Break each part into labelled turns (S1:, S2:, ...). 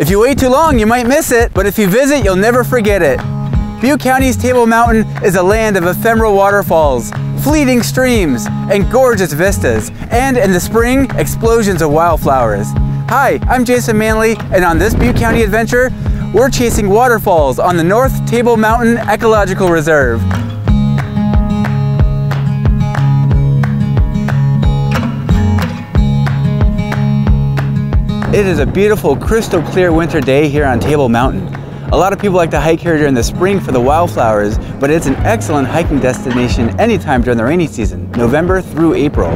S1: If you wait too long, you might miss it, but if you visit, you'll never forget it. Butte County's Table Mountain is a land of ephemeral waterfalls, fleeting streams, and gorgeous vistas, and in the spring, explosions of wildflowers. Hi, I'm Jason Mandly, and on this Butte County adventure, we're chasing waterfalls on the North Table Mountain Ecological Reserve. It is a beautiful, crystal clear winter day here on Table Mountain. A lot of people like to hike here during the spring for the wildflowers, but it's an excellent hiking destination anytime during the rainy season, November through April.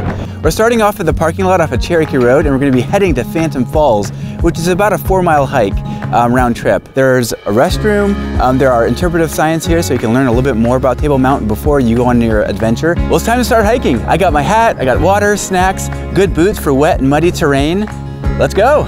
S1: We're starting off at the parking lot off of Cherokee Road and we're going to be heading to Phantom Falls, which is about a four mile hike um, round trip. There's a restroom, um, there are interpretive signs here so you can learn a little bit more about Table Mountain before you go on your adventure. Well, it's time to start hiking. I got my hat, I got water, snacks, good boots for wet and muddy terrain. Let's go!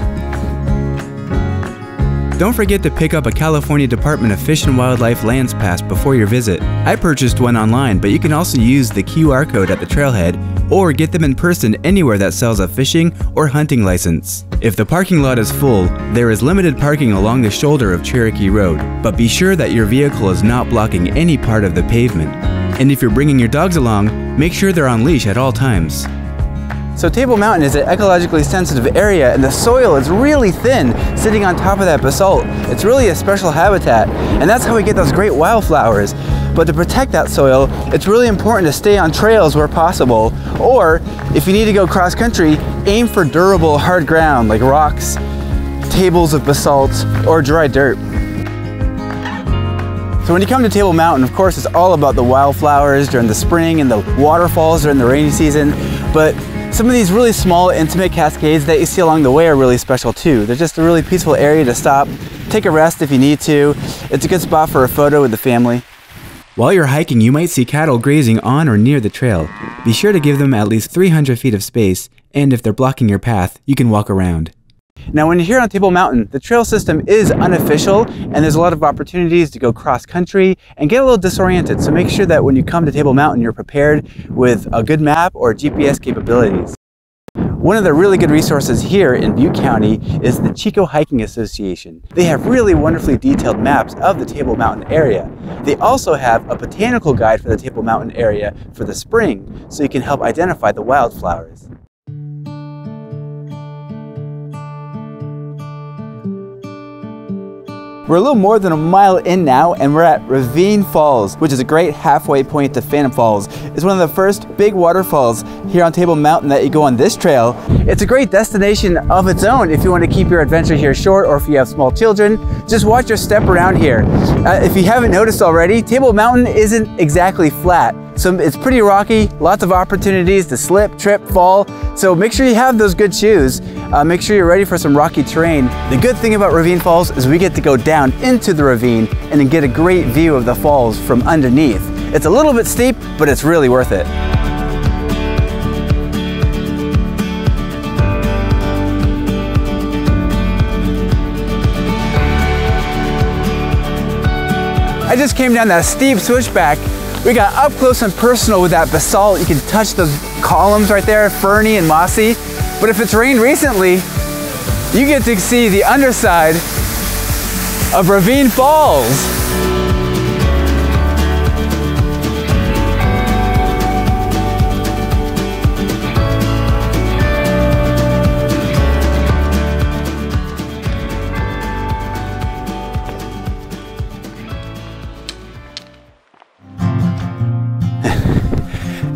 S1: Don't forget to pick up a California Department of Fish and Wildlife Lands Pass before your visit. I purchased one online, but you can also use the QR code at the trailhead or get them in person anywhere that sells a fishing or hunting license. If the parking lot is full, there is limited parking along the shoulder of Cherokee Road, but be sure that your vehicle is not blocking any part of the pavement. And if you're bringing your dogs along, make sure they're on leash at all times. So Table Mountain is an ecologically sensitive area and the soil is really thin sitting on top of that basalt. It's really a special habitat and that's how we get those great wildflowers. But to protect that soil, it's really important to stay on trails where possible or if you need to go cross country, aim for durable hard ground like rocks, tables of basalt, or dry dirt. So when you come to Table Mountain, of course, it's all about the wildflowers during the spring and the waterfalls during the rainy season, but some of these really small, intimate cascades that you see along the way are really special too. They're just a really peaceful area to stop, take a rest if you need to. It's a good spot for a photo with the family. While you're hiking, you might see cattle grazing on or near the trail. Be sure to give them at least 300 feet of space, and if they're blocking your path, you can walk around. Now, when you're here on Table Mountain, the trail system is unofficial and there's a lot of opportunities to go cross country and get a little disoriented. So make sure that when you come to Table Mountain, you're prepared with a good map or GPS capabilities. One of the really good resources here in Butte County is the Chico Hiking Association. They have really wonderfully detailed maps of the Table Mountain area. They also have a botanical guide for the Table Mountain area for the spring, so you can help identify the wildflowers. We're a little more than a mile in now and we're at Ravine Falls, which is a great halfway point to Phantom Falls. It's one of the first big waterfalls here on Table Mountain that you go on this trail. It's a great destination of its own if you want to keep your adventure here short or if you have small children. Just watch your step around here. Uh, if you haven't noticed already, Table Mountain isn't exactly flat. So it's pretty rocky, lots of opportunities to slip, trip, fall. So make sure you have those good shoes. Uh, make sure you're ready for some rocky terrain. The good thing about Ravine Falls is we get to go down into the ravine and then get a great view of the falls from underneath. It's a little bit steep, but it's really worth it. I just came down that steep switchback we got up close and personal with that basalt. You can touch those columns right there, ferny and mossy. But if it's rained recently, you get to see the underside of Ravine Falls.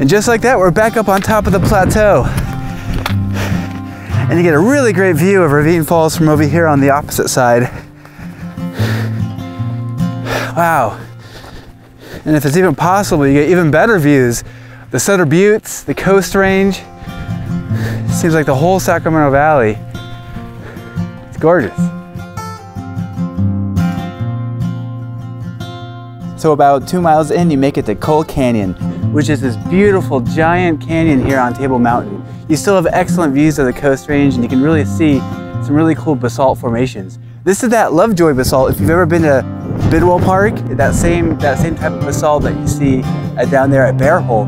S1: And just like that, we're back up on top of the plateau. And you get a really great view of Ravine Falls from over here on the opposite side. Wow. And if it's even possible, you get even better views. The Sutter Buttes, the Coast Range. It seems like the whole Sacramento Valley. It's gorgeous. So about two miles in, you make it to Coal Canyon, which is this beautiful giant canyon here on Table Mountain. You still have excellent views of the Coast Range and you can really see some really cool basalt formations. This is that Lovejoy basalt. If you've ever been to Bidwell Park, that same, that same type of basalt that you see uh, down there at Bear Hole.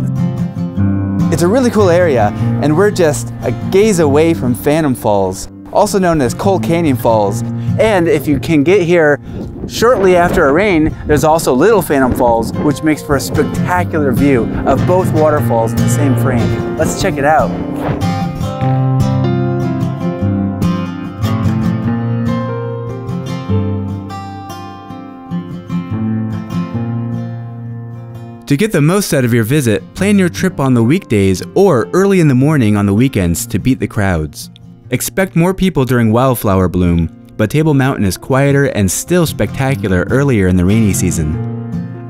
S1: It's a really cool area and we're just a gaze away from Phantom Falls, also known as Coal Canyon Falls. And if you can get here shortly after a rain, there's also Little Phantom Falls, which makes for a spectacular view of both waterfalls in the same frame. Let's check it out. To get the most out of your visit, plan your trip on the weekdays or early in the morning on the weekends to beat the crowds. Expect more people during wildflower bloom, but Table Mountain is quieter and still spectacular earlier in the rainy season.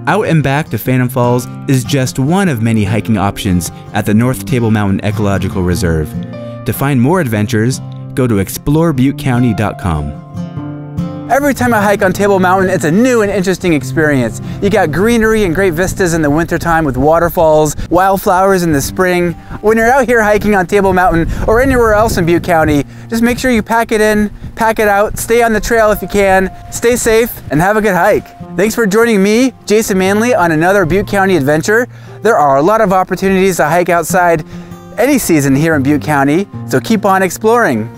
S1: Out and back to Phantom Falls is just one of many hiking options at the North Table Mountain Ecological Reserve. To find more adventures, go to explorebuttecounty.com. Every time I hike on Table Mountain, it's a new and interesting experience. You got greenery and great vistas in the wintertime with waterfalls, wildflowers in the spring. When you're out here hiking on Table Mountain or anywhere else in Butte County, just make sure you pack it in, pack it out, stay on the trail if you can, stay safe, and have a good hike. Thanks for joining me, Jason Mandly, on another Butte County adventure. There are a lot of opportunities to hike outside any season here in Butte County, so keep on exploring.